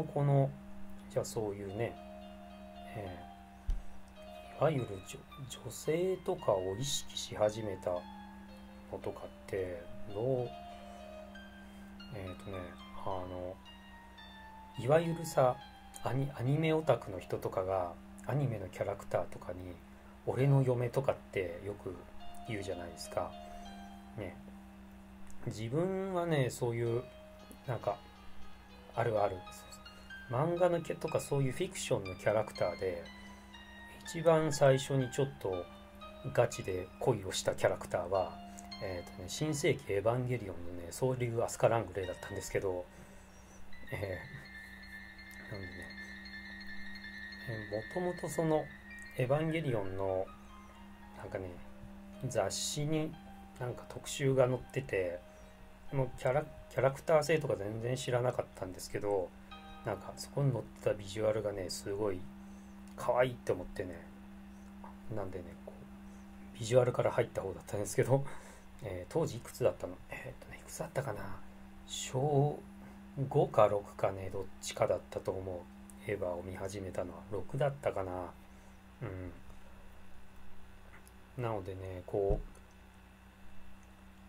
のこのじゃあそういうね、えーいわゆる女性とかを意識し始めたのとかってどうえっ、とねあのいわゆるさアニアニメオタクの人とかがアニメのキャラクターとかに「俺の嫁」とかってよく言うじゃないですか。ね自分はねそういうなんかあるある漫画のキャとかそういうフィクションのキャラクターで一番最初にちょっとガチで恋をしたキャラクターは、えーとね、新世紀エヴァンゲリオンのね総流アスカ・ラングレーだったんですけど、えーなんでね、えーもともとそのエヴァンゲリオンのなんかね雑誌になんか特集が載っててもうキャラキャラクター性とか全然知らなかったんですけどなんかそこに載ってたビジュアルがねすごい可愛いって思ってねなんでねこうビジュアルから入った方だったんですけど、えー当時いくつだったの？えーっとねいくつだったかな？小5か6かねどっちかだったと思う。エヴァを見始めたのは。6だったかな？うん。なのでねこ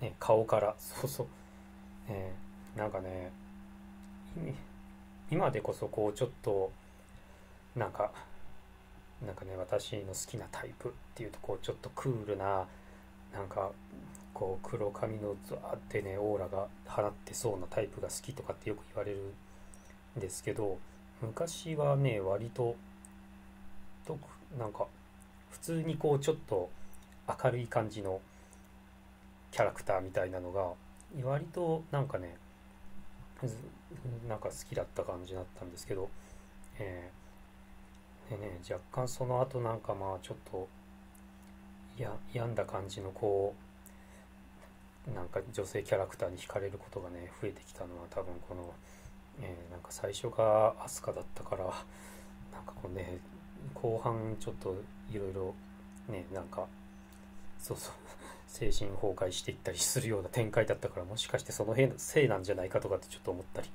うね顔からそうそう。えーなんかねい今でこそこうちょっとなんかなんかね私の好きなタイプっていうとこうちょっとクールななんかこう黒髪のザーってねオーラが放ってそうなタイプが好きとかってよく言われるんですけど昔はね割ととなんか普通にこうちょっと明るい感じのキャラクターみたいなのが割となんかねなんか好きだった感じだったんですけど、えー。でね、若干その後なんかまあちょっとや病んだ感じのこうなんか女性キャラクターに惹かれることがね増えてきたのは多分この、えーなんか最初がアスカだったからなんかこうね後半ちょっといろいろねなんかそうそう。精神崩壊していったりするような展開だったからもしかしてその辺のせいなんじゃないかとかってちょっと思ったり。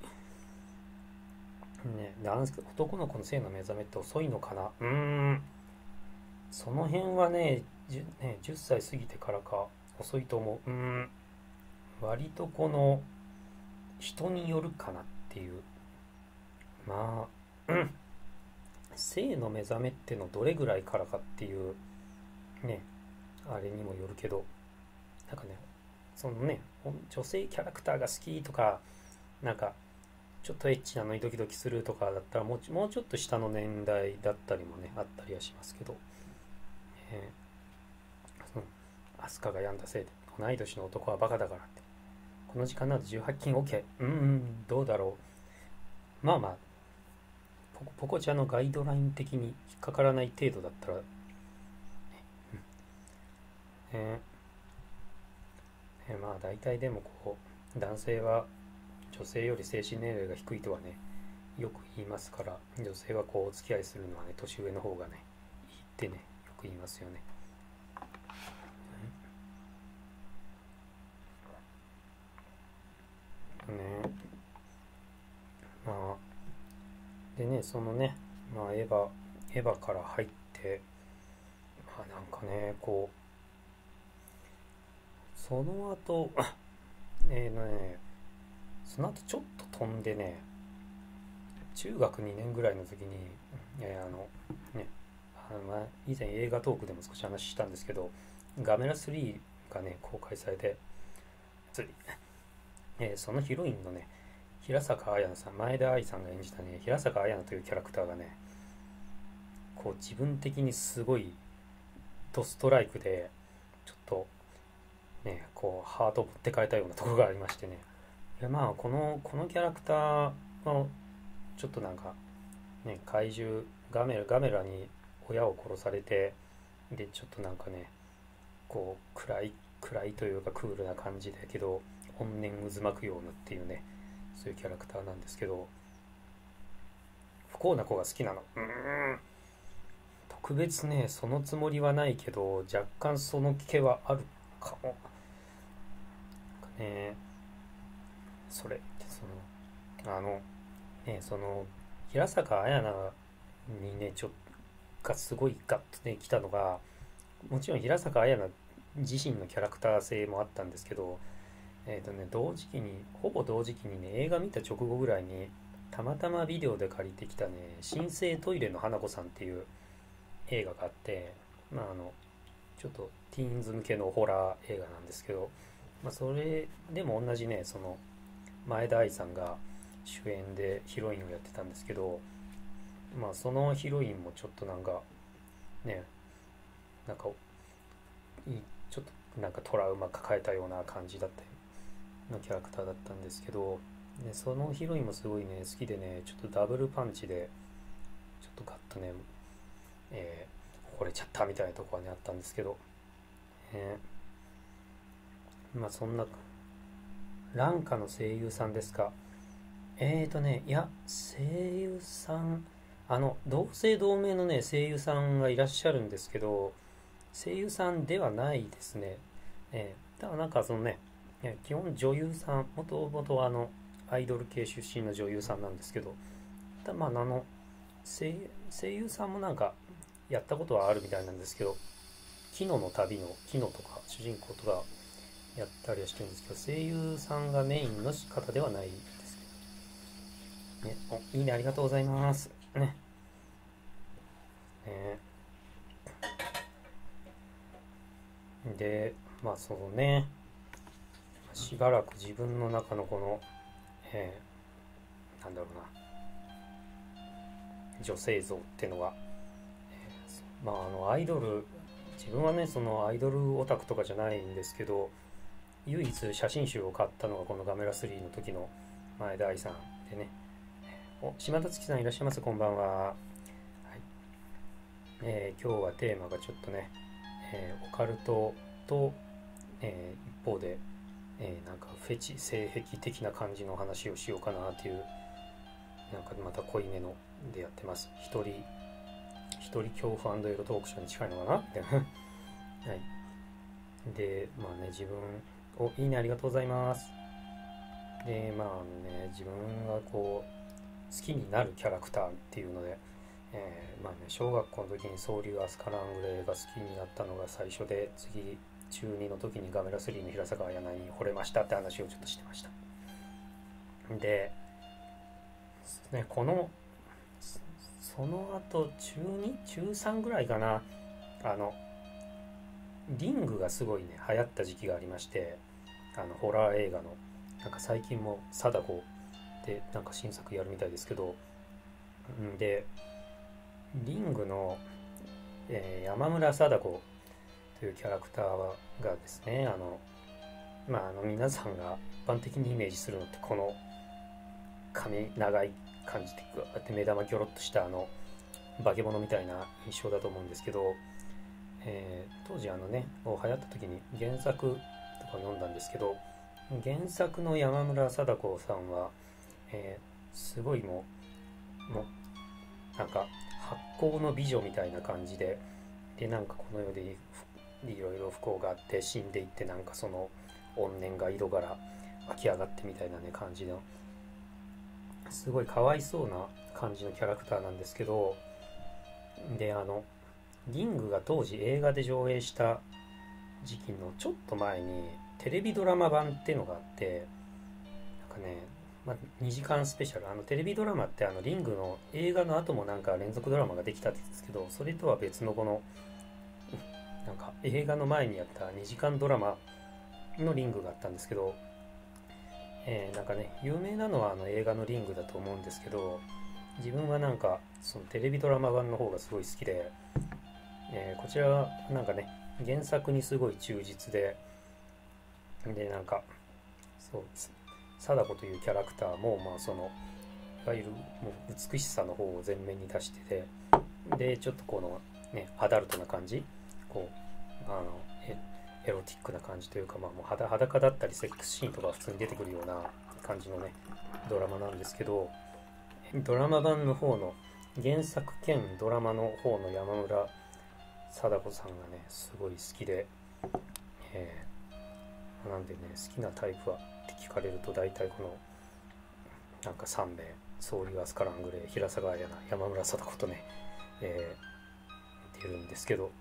ねなんですけど男の子の性の目覚めって遅いのかな？うーん。その辺はね 10, ね10歳過ぎてからか遅いと思う。うーん。割とこの人によるかなっていう。まあうん。性の目覚めってのどれぐらいからかっていうねあれにもよるけど。なんかねそのね女性キャラクターが好きとかなんかちょっとエッチなのにドキドキするとかだったらもうちもうちょっと下の年代だったりもねあったりはしますけど、えー、そのアスカが病んだせいで同い年の男はバカだからって。この時間など18禁 OK うんうんどうだろう。まあまあポコポコちゃんのガイドライン的に引っかからない程度だったらええーまあ大体でもこう男性は女性より精神年齢が低いとはねよく言いますから女性はこうお付き合いするのはね年上の方がねいいってねよく言いますよね。ねまあでねそのねまあエヴァエヴァから入ってまあなんかねこうその後えーのねその後ちょっと飛んでね中学2年ぐらいの時に、えーあのねあの以前映画トークでも少し話したんですけどガメラ3がね公開されてついえーそのヒロインのね平坂綾乃さん前田愛さんが演じたね平坂綾乃というキャラクターがねこう自分的にすごいドストライクでねこうハートを持ってかれたようなとこがありましてね。いやまあこのこのキャラクターのちょっとなんかね怪獣ガメラガメラに親を殺されてでちょっとなんかねこう暗い暗いというかクールな感じだけど怨念渦巻くようなっていうねそういうキャラクターなんですけど不幸な子が好きなの。うん。特別ねそのつもりはないけど若干その気はあるかも。ね。それ。ってそのあのねその平坂綾菜にねちょっとがすごいガッとね来たのがもちろん平坂綾菜自身のキャラクター性もあったんですけどえっ、ー、とね同時期にほぼ同時期にね映画見た直後ぐらいにたまたまビデオで借りてきたね「新生トイレの花子さん」っていう映画があってまああのちょっとティーンズ向けのホラー映画なんですけど、まあ、それでも同じねその前田愛さんが主演でヒロインをやってたんですけどまあそのヒロインもちょっとなんかねなんかちょっとなんかトラウマ抱えたような感じだったのキャラクターだったんですけどね、そのヒロインもすごいね、好きでね、ちょっとダブルパンチで、ちょっとガッとね、えー、惚れちゃったみたいなとこはね、あったんですけど、えー、まあそんな、ランカの声優さんですか。えーとね、いや、声優さん、あの、同姓同名のね、声優さんがいらっしゃるんですけど、声優さんではないですね。えー、だなんかそのね、基本女優さん、もともとあの、アイドル系出身の女優さんなんですけど、たまあ、あの声、声優さんもなんかやったことはあるみたいなんですけど、キノの旅のキノとか主人公とかやったりはしてるんですけど、声優さんがメインの方ではないですけど。ね、お、いいね、ありがとうございます。ね。ねで、まあそうね、しばらく自分の中のこのえー、なんだろうな女性像っていうのは、えー、まああのアイドル自分はねそのアイドルオタクとかじゃないんですけど唯一写真集を買ったのがこのガメラ3の時の前田愛さんでね。お島田月さんいらっしゃいます？こんばんは、はい。えー、今日はテーマがちょっとね、えー、オカルトと、えー、一方でえ、なんかフェチ性癖的な感じの話をしようかなっていうなんかまた濃いめのでやってます。一人一人恐怖エロトークショーに近いのかな？みたいな。はい。でまあね自分おいいねありがとうございますでまあね自分がこう好きになるキャラクターっていうのでえー、まあね小学校の時に総流アスカラングレーが好きになったのが最初で次中2の時にガメラ3の平坂綾菜に惚れましたって話をちょっとしてましたで、ね、このその後中 2? 中3ぐらいかなあのリングがすごいね流行った時期がありましてあのホラー映画の。なんか最近も貞子でなんか新作やるみたいですけど。でリングの、えー、山村貞子というキャラクターがですねあのまああの皆さんが一般的にイメージするのってこの髪長い感じでグーって目玉ギョロッとしたあの化け物みたいな印象だと思うんですけど、えー、当時あのね流行った時に原作とか読んだんですけど原作の山村貞子さんは、えー、すごいもうもうなんか発酵の美女みたいな感じででなんかこの世でいろいろ不幸があって死んでいってなんかその怨念が井戸から湧き上がってみたいなね感じのすごいかわいそうな感じのキャラクターなんですけどであのリングが当時映画で上映した時期のちょっと前にテレビドラマ版っていうのがあってなんかね、まあ、2時間スペシャル。あのテレビドラマってあのリングの映画の後もなんか連続ドラマができたんですけどそれとは別のこのなんか映画の前にやった2時間ドラマのリングがあったんですけど、えー、なんかね有名なのはあの映画のリングだと思うんですけど自分はなんかそのテレビドラマ版の方がすごい好きで、えー、こちらはなんかね原作にすごい忠実ででなんかそう貞子というキャラクターもまあそのいわゆるもう美しさの方を前面に出しててでちょっとこのねアダルトな感じこうあのエロティックな感じというか、まあ、もう裸裸だったりセックスシーンとか普通に出てくるような感じのねドラマなんですけどドラマ版の方の原作兼ドラマの方の山村貞子さんがねすごい好きで、えー、なんでね好きなタイプはって聞かれると大体このなんか3名総理がアスカラングレー平坂綾菜山村貞子とね、えー出るんですけど